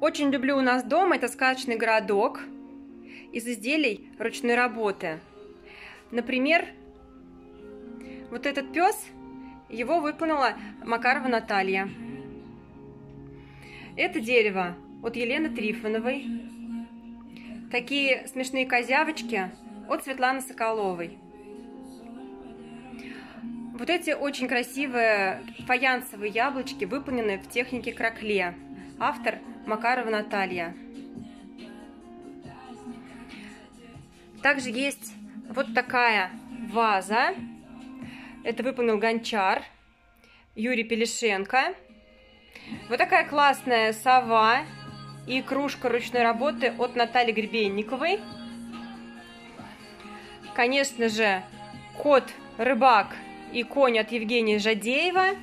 Очень люблю у нас дома, это сказочный городок из изделий ручной работы. Например, вот этот пес, его выполнила Макарова Наталья. Это дерево от Елены Трифоновой. Такие смешные козявочки от Светланы Соколовой. Вот эти очень красивые фаянсовые яблочки выполнены в технике кракле. Автор Макарова Наталья. Также есть вот такая ваза. Это выполнил Гончар Юрий Пелешенко. Вот такая классная сова и кружка ручной работы от Натальи Гребенниковой. Конечно же, кот рыбак и конь от Евгения Жадеева.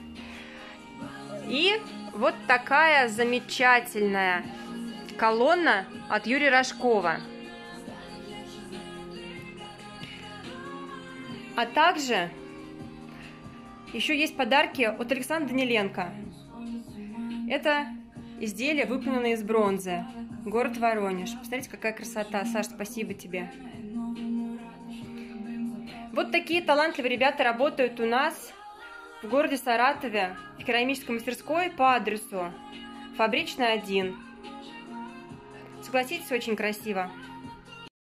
И вот такая замечательная колонна от Юрия Рожкова. А также еще есть подарки от Александра Даниленко. Это изделие, выполненное из бронзы. Город Воронеж. Посмотрите, какая красота. Саш, спасибо тебе. Вот такие талантливые ребята работают у нас в городе Саратове в керамической мастерской по адресу Фабричная 1. Согласитесь, очень красиво.